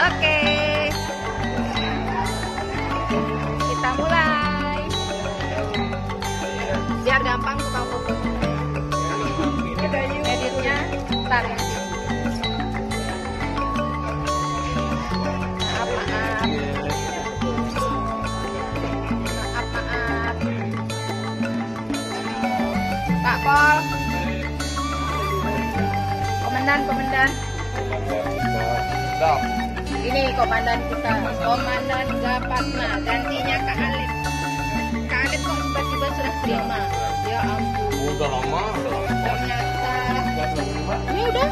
Oke. Kita mulai. Biar gampang tukang foto. Editnya ntar ya. Pol. Komandan, komandan. Stop. Ini komandan kita, komandan Gapatma, gantinya Kak Alif. Kak Alif kok tiba-tiba sudah terima? Ya ampun, Udah lama, udah lama. ternyata. Ini udah,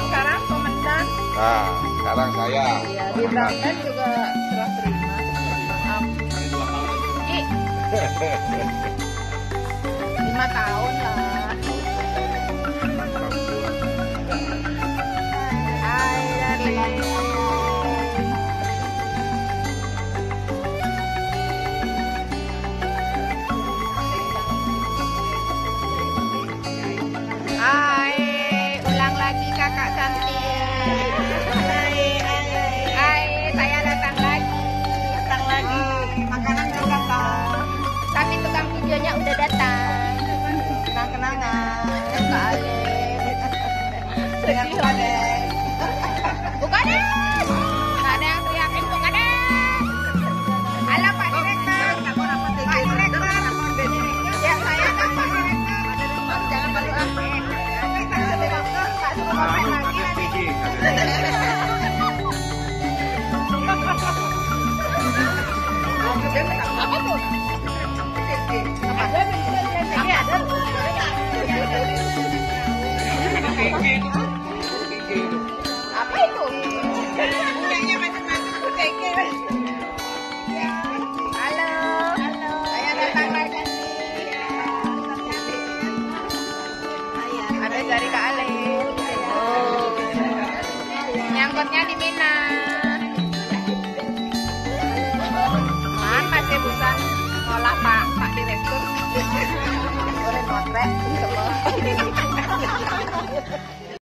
sekarang komandan. Nah, sekarang saya. Iya, di Brangkan juga sudah terima. Maaf. Lima tahun lah. Udah datang. Kenang-kenangan. Kak Alif. Dengan buka Dari Kak Ale. Oh. Nyangkutnya di Mina. Man masih bisa ngolah Pak Pak Direktur. Boleh motret semua.